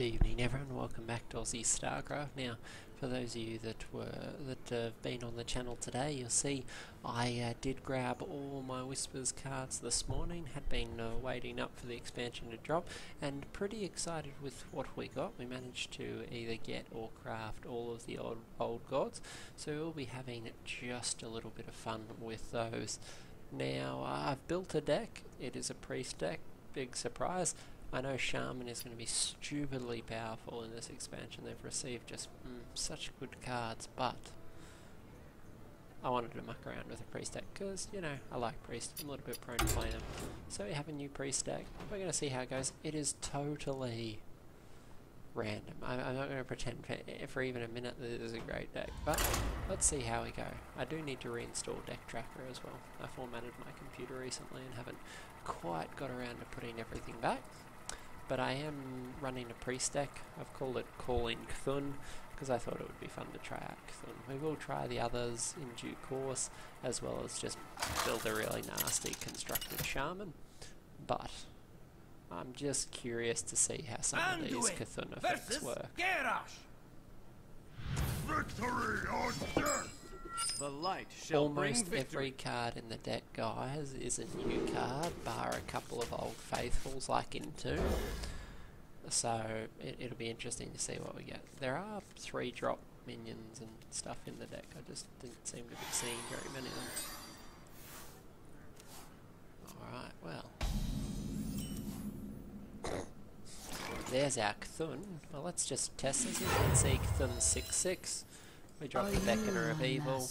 Good evening, everyone. Welcome back to Aussie StarCraft. Now, for those of you that were that have been on the channel today, you'll see I uh, did grab all my Whispers cards this morning. Had been uh, waiting up for the expansion to drop, and pretty excited with what we got. We managed to either get or craft all of the old old gods, so we'll be having just a little bit of fun with those. Now, uh, I've built a deck. It is a priest deck. Big surprise. I know Shaman is going to be stupidly powerful in this expansion. They've received just mm, such good cards, but I wanted to muck around with a priest deck because, you know, I like priest. I'm a little bit prone to playing them. So we have a new priest deck. We're going to see how it goes. It is totally random. I, am not going to pretend for, for even a minute that it is a great deck, but let's see how we go. I do need to reinstall Deck Tracker as well. I formatted my computer recently and haven't quite got around to putting everything back but I am running a priest deck. I've called it Calling C'Thun because I thought it would be fun to try out C'Thun. We will try the others in due course, as well as just build a really nasty constructed shaman. But I'm just curious to see how some of these C'Thun effects work. Victory or death! The light shall Almost bring every card in the deck, guys, is a new card, bar a couple of old faithfuls like into. So it, it'll be interesting to see what we get. There are three drop minions and stuff in the deck. I just didn't seem to be seeing very many of them. Alright, well. There's our C'Thun. Well, let's just test this. Can see C'Thun 6-6. We drop the Beckoner of Evil.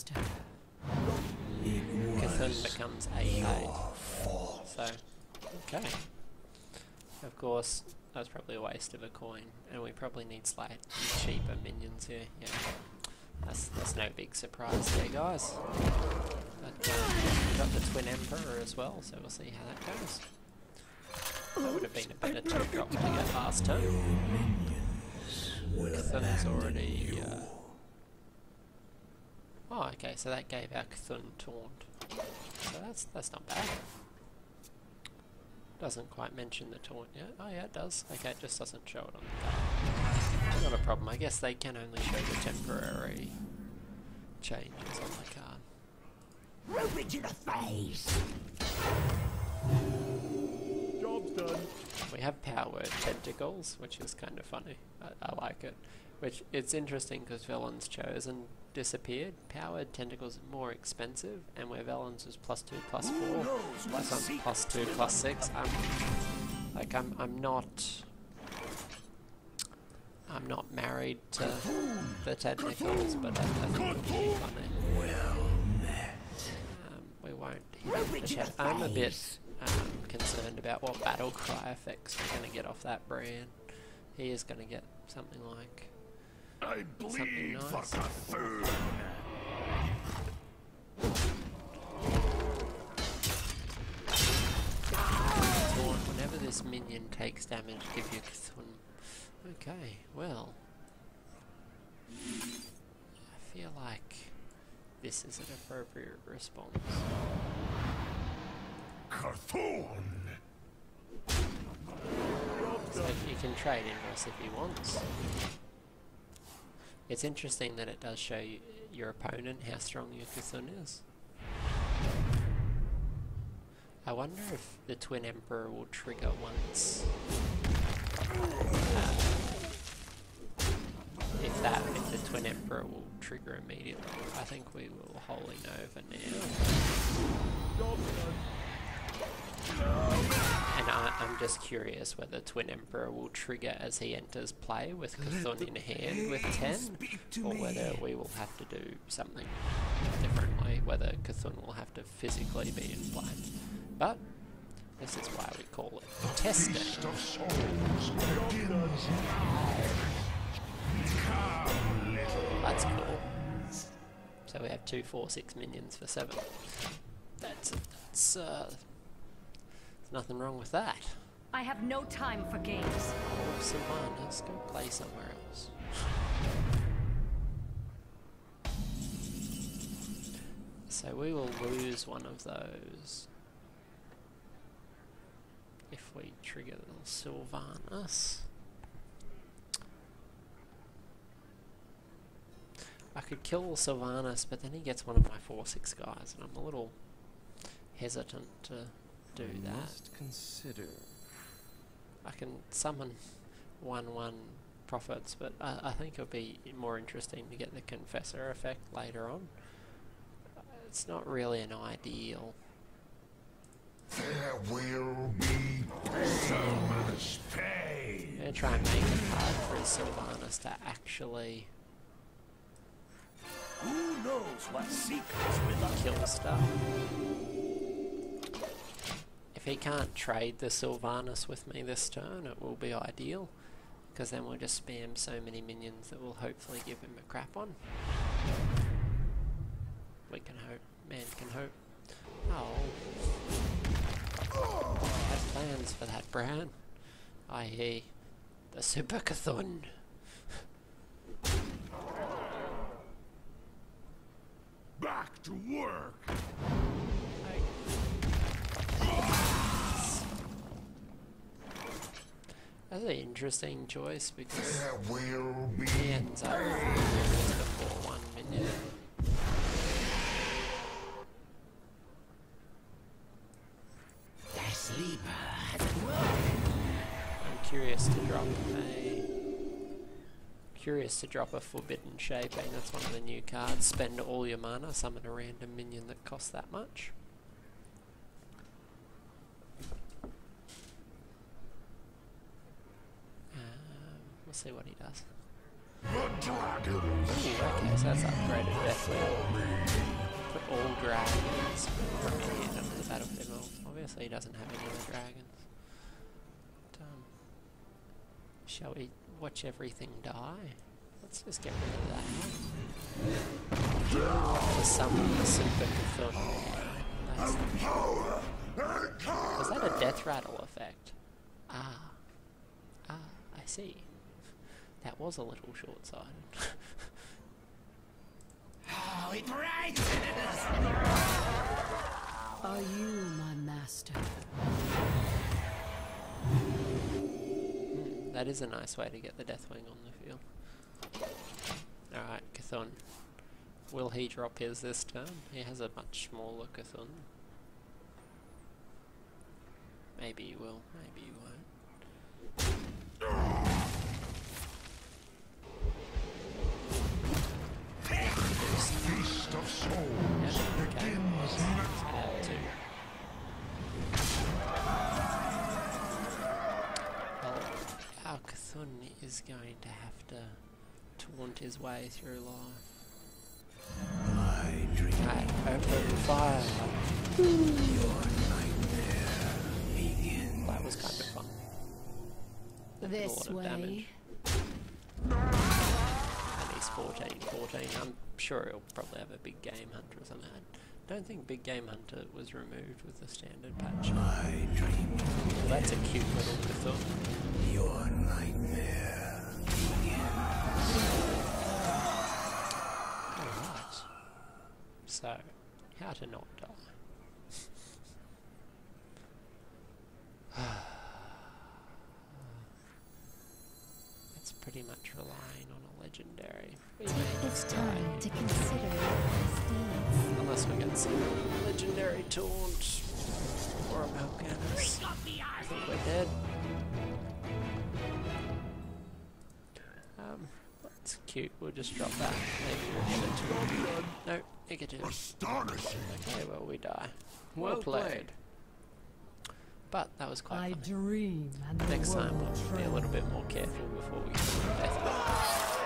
C'Thun becomes a So, okay. Of course, that was probably a waste of a coin, and we probably need slightly cheaper minions here. Yeah, that's that's no big surprise there, guys. But um, got the Twin Emperor as well, so we'll see how that goes. That would have been a better two drop to get last turn. Already. Uh, Oh, okay, so that gave our C'Thun Taunt. So that's that's not bad. Doesn't quite mention the taunt yet. Oh yeah, it does. Okay, it just doesn't show it on the card. Not a problem. I guess they can only show the temporary changes on the card. Ruby to the face! Job's done. We have power tentacles, which is kind of funny. I, I like it. Which it's interesting because Velen's chosen disappeared. Powered tentacles are more expensive, and where Velen's was plus two, plus four, plus I'm plus two, plus six. I'm like I'm I'm not I'm not married to the tentacles, but I, I think it would be funny. Well met. Um, we won't hit the chat. I'm a bit um, concerned about what battle cry effects we're going to get off that brand. He is going to get something like I bleed nice. for C'Thun. Whenever this minion takes damage, give you C'Thun. Okay, well. I feel like this is an appropriate response. C'Thun. So you can trade Ingress if he wants. It's interesting that it does show you, your opponent how strong your C'Thun is. I wonder if the Twin Emperor will trigger once. Uh, if that, if the Twin Emperor will trigger immediately. I think we will Holy Nova now. And I, I'm just curious whether Twin Emperor will trigger as he enters play with C'Thun in hand with 10, or whether we will have to do something differently, whether C'Thun will have to physically be in play. But this is why we call it testing. Feast of souls begins now. That's cool. So we have two, four, six minions for seven. That's that's uh, Nothing wrong with that. I have no time for games. Oh, Sylvan, let's go play somewhere else. So we will lose one of those if we trigger the Sylvanas. I could kill Sylvanas, but then he gets one of my 4-6 guys, and I'm a little hesitant to do that. Must consider. I can summon 1-1 prophets, but I, I think it'll be more interesting to get the Confessor effect later on. It's not really an ideal. There will be so much I'm pain. going to try and make it hard for Sylvanas to actually Who knows what secrets will kill stuff. He can't trade the Sylvanas with me this turn, it will be ideal. Because then we'll just spam so many minions that we'll hopefully give him a crap on. We can hope. Man can hope. Oh. I plans for that, Bran. I.e. the Supercathon. Back to work. That's an interesting choice because There will be he ends up just a 4-1 minion. the sleeper. I'm curious to drop a curious to drop a forbidden shaping. That's one of the new cards. Spend all your mana, summon a random minion that costs that much. We'll see what he does. Ooh, okay, so that's upgraded definitely. Put all dragons the end of the battlefield. Well, obviously he doesn't have any other dragons. But, um, shall we watch everything die? Let's just get rid of that. Do we want to summon the super? That's Was that a death rattle effect? Ah. Ah, I see. That was a little short-sighted. Oh, it right. Are you my master? Hmm, that is a nice way to get the Deathwing on the field. Alright, C'Thun. Will he drop his this turn? He has a much smaller C'Thun. Maybe he will, maybe he won't. Is going to have to taunt his way through life. My dream. Right, open fire. That was kind of fun. Did a This lot of way. damage. And he's 14, 14. I'm sure he'll probably have a big game hunter or something. I don't think big game hunter was removed with the standard patch. My dream. Well, that's a cute little C'Thun. Your nightmare. Alright. So, how to not die. That's pretty much relying on a legendary. We Take this just die time to consider your. Unless we get some legendary taunt or a Mal'Ganis. I think we're dead. Cute. We'll just drop that. Maybe we'll give it to him. No, negative. Astonishing. Okay, well we die. Well, Well played. played. But that was quite I funny. dream and Next time we'll be a little bit more careful before we get to the death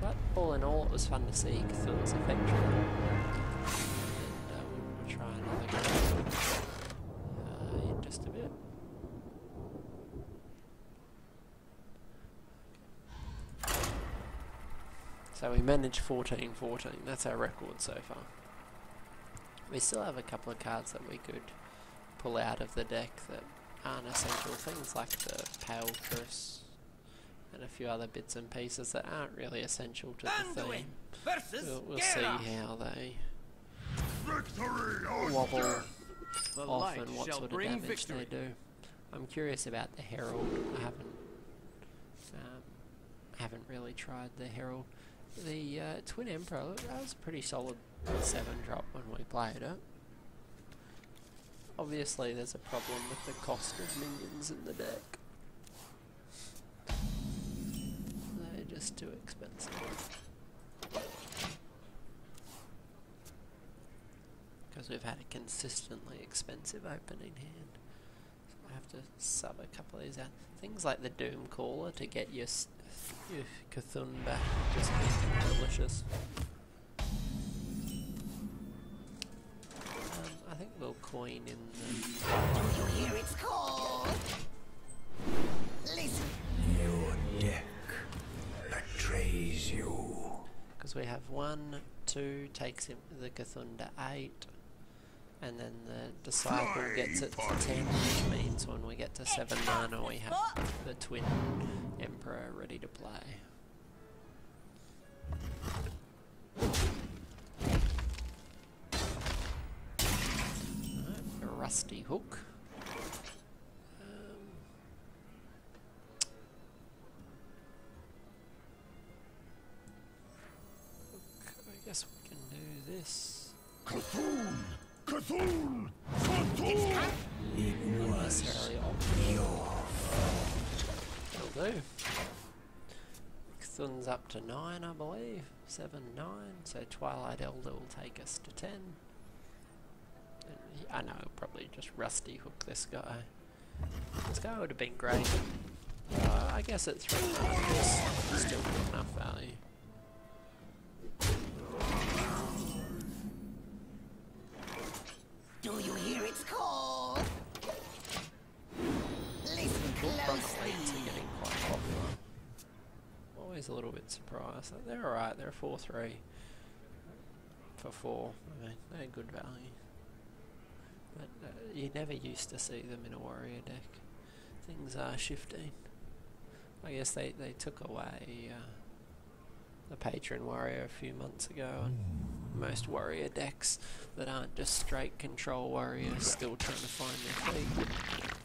But all in all, it was fun to see C'Thun's effect So managed 14-14. That's our record so far. We still have a couple of cards that we could pull out of the deck that aren't essential things like the Paltress and a few other bits and pieces that aren't really essential to the theme. We'll, we'll see how they Victory or wobble The off and what sort of damage victory. they do. I'm curious about the Herald. I haven't um, haven't haven't really tried the Herald. The uh, Twin Emperor, that was a pretty solid 7 drop when we played it. Obviously there's a problem with the cost of minions in the deck. They're just too expensive. Because we've had a consistently expensive opening hand. So I have to sub a couple of these out. Things like the Doom Caller to get your, s- C'Thun just be delicious. Um, I think we'll coin in the You hear its call? Listen. Your deck betrays you. because we have one, two takes him the C'Thun to eight, and then the disciple gets it to ten, which means when we get to seven mana, we have the twin emperor ready to play. Rusty hook. Um, I guess we can do this. C'Thun! C'Thun! C'Thun! Not necessarily It'll do. C'Thun's up to 9, I believe. 7, 9. So Twilight Elder will take us to 10. And he- I know, probably just rusty hook this guy. This guy would have been great. Uh, I guess it's 3 is still good enough value. Surprised. They're alright, they're 4 3 for 4. I mean, they're good value. But uh, you never used to see them in a warrior deck. Things are shifting. I guess they, they took away uh, the patron warrior a few months ago, and most warrior decks that aren't just straight control warriors still trying to find their feet.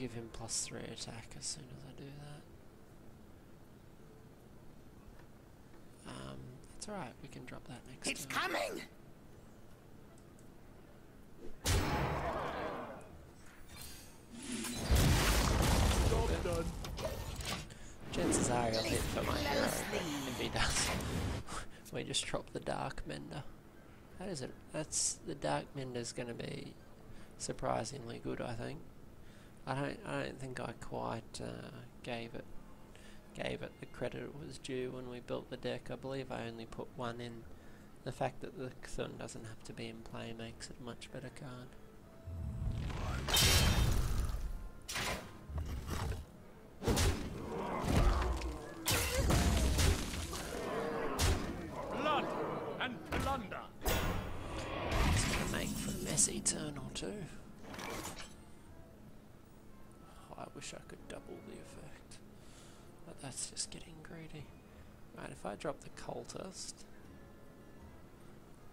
Give him plus 3 attack as soon as I do that. Um, it's alright, we can drop that next It's time. coming. Done. Chances are he'll hit for my hero, if he does, we just drop the Dark Mender. That is it. That's the Dark Mender's going to be surprisingly good, I think. I don't. I don't think I quite uh, gave it gave it the credit it was due when we built the deck. I believe I only put one in. The fact that the C'Thun doesn't have to be in play makes it a much better card. If I drop the cultist.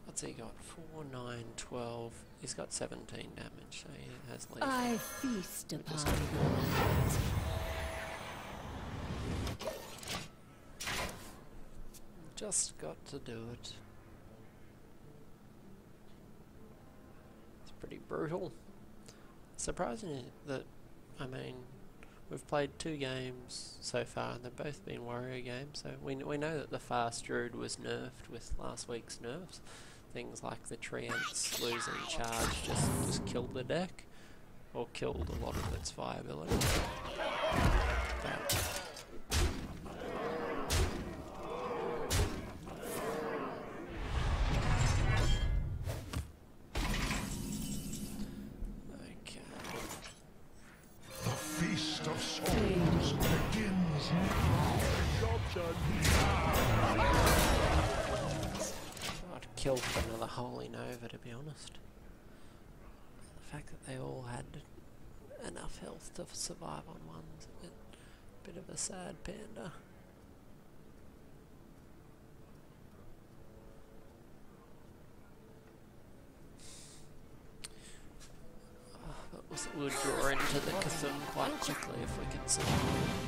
What's he got? 4, 9, 12. He's got 17 damage, so he has lethal. I feast upon is the good. light. Just got to do it. It's pretty brutal. Surprising that, I mean, we've played two games so far and they've both been warrior games, so we, we know that the fast druid was nerfed with last week's nerfs. Things like the treants losing charge just, just killed the deck, or killed a lot of its viability. But killed for another holy nova, to be honest. The fact that they all had enough health to survive on one's a bit, bit of a sad panda. Oh, but we'll draw into the C'Thun quite quickly if we can survive.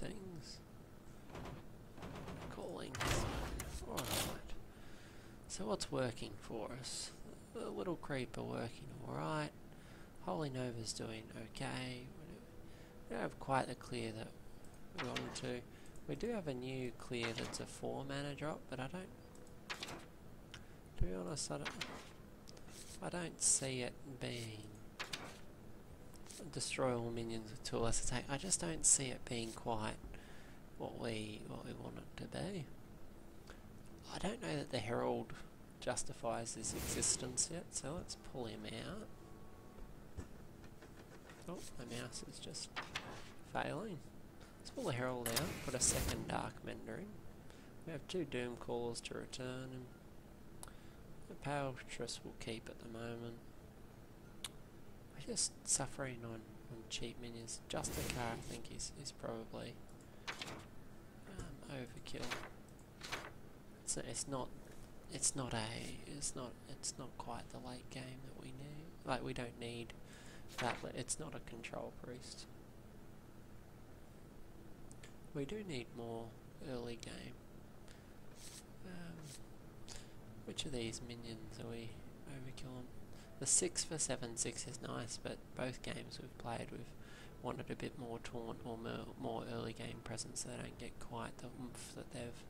Things. Calling. Alright. So what's working for us? The little creeper working alright. Holy Nova's doing okay. We don't- have quite the clear that we want to. We do have a new clear that's a 4 mana drop, but I don't... To be honest, I don't... I don't see it being destroy all minions with two less attack. I just don't see it being quite what we what we want it to be. I don't know that the Herald justifies his existence yet, so let's pull him out. Oh, my mouse is just failing. Let's pull the Herald out, put a second Dark Mender in. We have two Doom Callers to return, and the Paltress will keep at the moment. Just suffering on, on cheap minions. Just a car, I think, is, is probably um, overkill. It's, it's not. It's not a. It's not. It's not quite the late game that we need. Like we don't need that. It's not a control priest. We do need more early game. Um, which of these minions are we overkill 'em? The 6 for 7 6 is nice, but both games we've played, we've wanted a bit more taunt or more, early game presence so they don't get quite the oomph that they've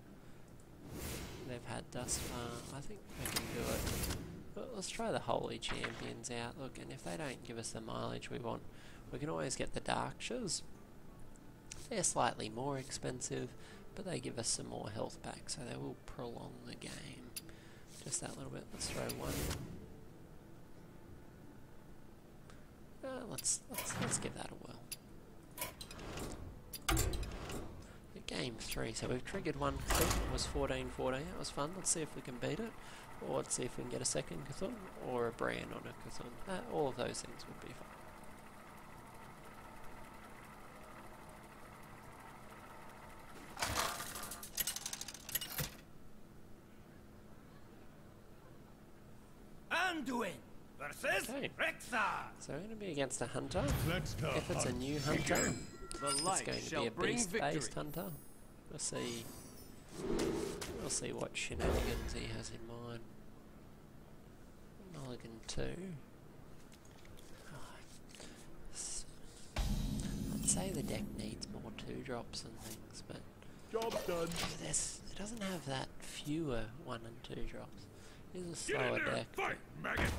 they've had thus far. I think we can do it. But let's try the Holy Champions out. Look, and if they don't give us the mileage we want, we can always get the Darkshires. They're slightly more expensive, but they give us some more health back, so they will prolong the game. Just that little bit. Let's throw one. Uh, let's let's let's give that a whirl. Game three. So we've triggered one C'Thun. It was 14 14. That was fun. Let's see if we can beat it. Or let's see if we can get a second C'Thun. Or a brand on a C'Thun. Uh, all of those things would be fun. So we're going to be against a hunter. If it's a new hunter, it's going to be a beast-based hunter. We'll see. We'll see what shenanigans he has in mind. Mulligan two. S- I'd say the deck needs more two drops and things, but Job done. it doesn't have that fewer one and two drops. It is a slower deck. fight, maggot.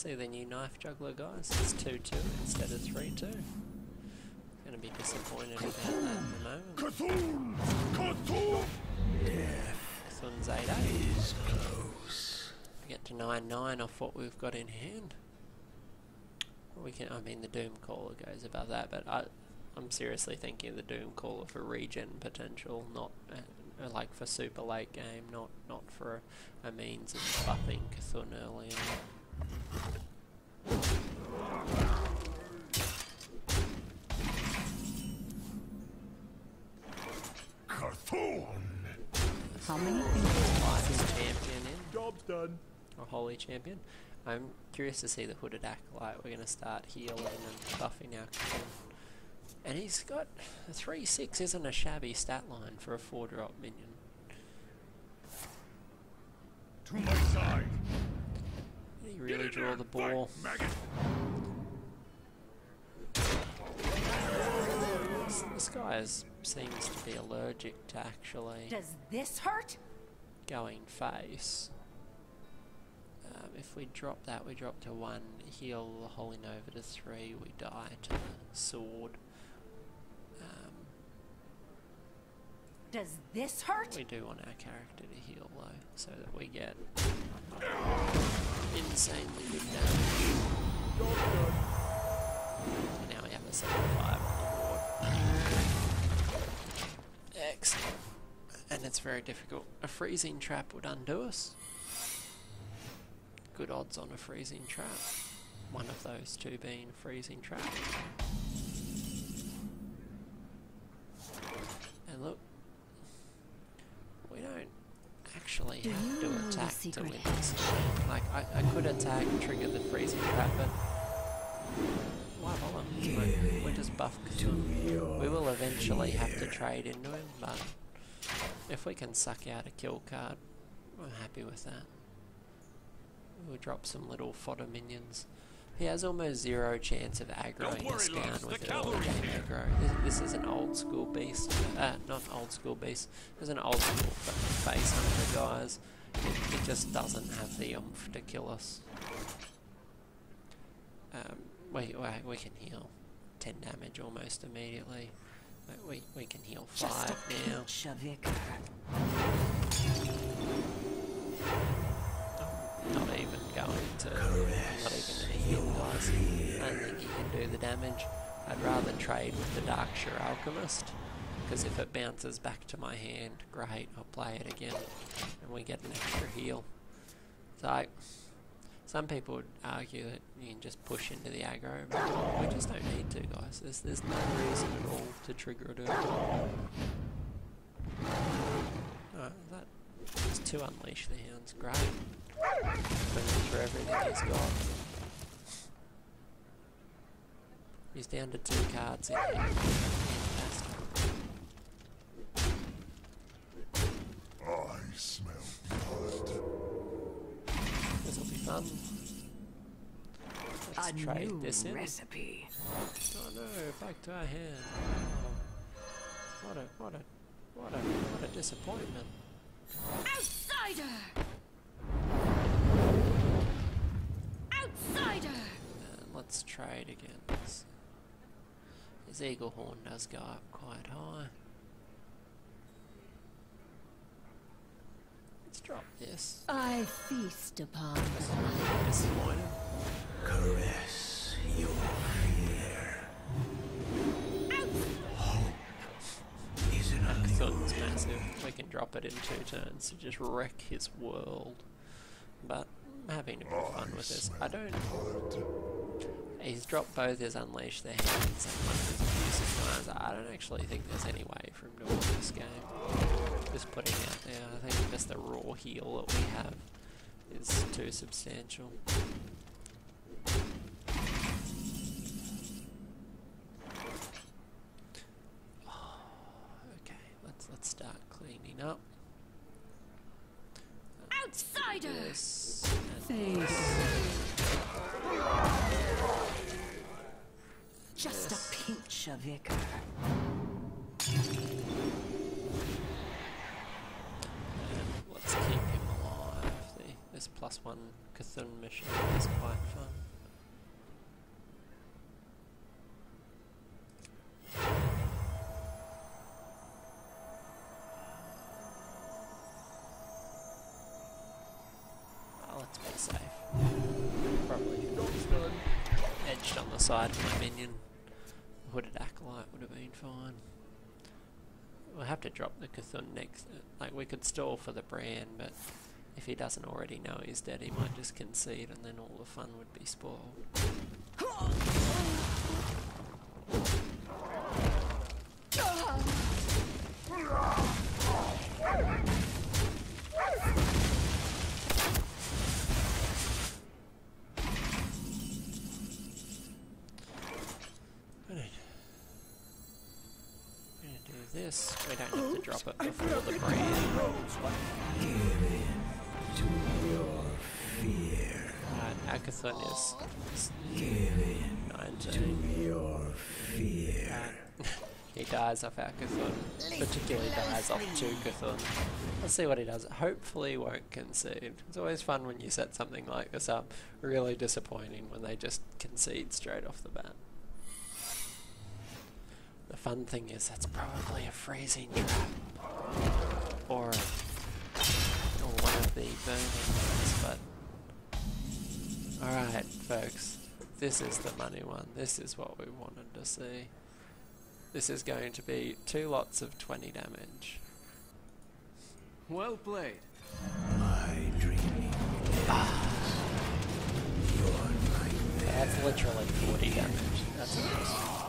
See the new knife juggler guys? It's 2 2 instead of 3 2. Gonna be disappointed about that in the moment. C'Thun! C'Thun! Thun's 8 8. Is close. We get to 9 9 off what we've got in hand. We can, I mean, the Doom Caller goes above that, but I, I'm seriously thinking of the Doom Caller for regen potential, not uh, uh, like for super late game, not not for a, a means of buffing C'Thun early on. How many things champion in. Job's done. a holy champion. I'm curious to see the hooded acolyte. We're going to start healing and buffing our C'Thun. And he's got a 3-6 isn't a shabby stat line for a 4 drop minion. To my side. Did he really draw the ball? This, this guy is, seems to be allergic to actually Does this hurt? going face. Um, if we drop that, we drop to 1, heal the Holy Nova to 3, we die to the sword. Um, Does this hurt? We do want our character to heal though, so that we get insanely good damage. And now we have a 75 on the board. Excellent. And it's very difficult. A freezing trap would undo us. Good odds on a freezing trap. One of those two being a freezing trap. And look, we don't actually have to know the attack to win this. Like, I, I could attack, trigger the freezing trap, but why bother? Like, we're just buff We will eventually have to trade into him, but if we can suck out a kill card, we're happy with that. We'll drop some little fodder minions. He has almost zero chance of aggroing worry, us down lads, the with it all cavalry's game aggro. This, this is an old school beast. Uh, not old school beast. There's an old school fa- face hunter, guys. It, it just doesn't have the oomph to kill us. Um, we, we, we can heal 10 damage almost immediately. We, we, we can heal 5 now. pinch of. Not even going to, not even heal guys. I don't think he can do the damage. I'd rather trade with the Darkshire Alchemist, because if it bounces back to my hand, great, I'll play it again, and we get an extra heal. So, some people would argue that you can just push into the aggro, but we just don't need to, guys. There's, there's no reason at all to trigger it early. Alright, that is to unleash the hounds, great. Bring him for everything he's got. He's down to two cards in here. Be. Let's A trade new this in. recipe. Oh no, back to our hand. Oh, what a what a what a what a disappointment. Outsider! Outsider! And let's trade again. His, his eagle horn does go up quite high. Drop this. I feast upon Disappointed. Caress your fear. Hope is an C'Thun's allure. massive. We can drop it in two turns to just wreck his world. But I'm having a bit of fun with this. I don't. He's dropped both his Unleash the Hounds and one of his abusive commands. I don't actually think there's any way for him to win this game. Just putting it out there. I think just the raw heal that we have is too substantial. Oh, okay, let's let's start cleaning up. Outsider! This and Fade. Just a pinch of vigor. This plus one C'Thun mission is quite fun. Oh, let's be safe. Probably edged on the side of my minion. Hooded Acolyte would have been fine. We'll have to drop the C'Thun next. Like, we could stall for the brand, but if he doesn't already know he's dead, he might just concede and then all the fun would be spoiled. This, we don't have to drop it before the brand. To your fear. Akathon is is Give in to your fear. he dies off Akathon, particularly dies off Tukathon. Let's see what he does. Hopefully he won't concede. It's always fun when you set something like this up. Really disappointing when they just concede straight off the bat. The fun thing is that's probably a freezing trap. Or, one of the burning ones, but... Alright, folks. This is the money one. This is what we wanted to see. This is going to be two lots of 20 damage. Well played. My dreaming. That's literally 40 damage. That's awesome.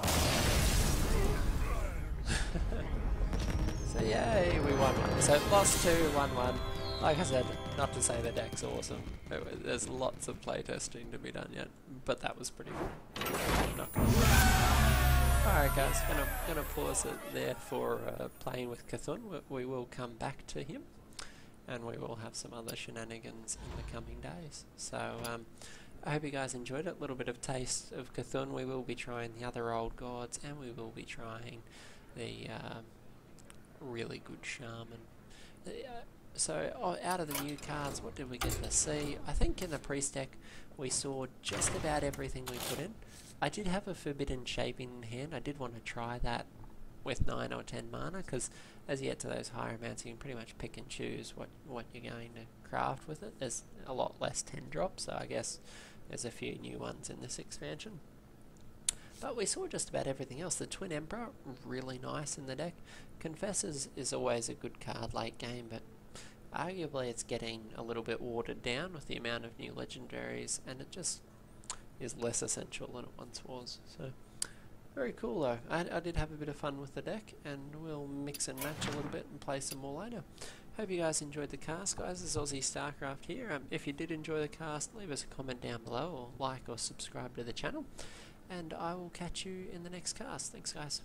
so yay, we won one. So lost two, won one. Like I said, not to say the deck's awesome. Wa- There's lots of playtesting to be done yet, but that was pretty cool. Alright guys, gonna, gonna pause it there for uh, playing with C'Thun. We, we will come back to him and we will have some other shenanigans in the coming days. So um, I hope you guys enjoyed it. A little bit of taste of C'Thun. We will be trying the other old gods and we will be trying the um, really good shaman. Uh, so oh, out of the new cards, what did we get to see? I think in the pre-stack we saw just about everything we put in. I did have a forbidden shaping in hand. I did want to try that with 9 or 10 mana because as you get to those higher amounts you can pretty much pick and choose what, what you're going to craft with it. There's a lot less 10 drops so I guess there's a few new ones in this expansion. But we saw just about everything else. The Twin Emperor, really nice in the deck. Confessors is always a good card late game, but arguably it's getting a little bit watered down with the amount of new legendaries, and it just is less essential than it once was. So, very cool though. I, I did have a bit of fun with the deck, and we'll mix and match a little bit and play some more later. Hope you guys enjoyed the cast, guys. This is Aussie StarCraft here. Um, if you did enjoy the cast, leave us a comment down below, or like or subscribe to the channel. And I will catch you in the next cast. Thanks, guys.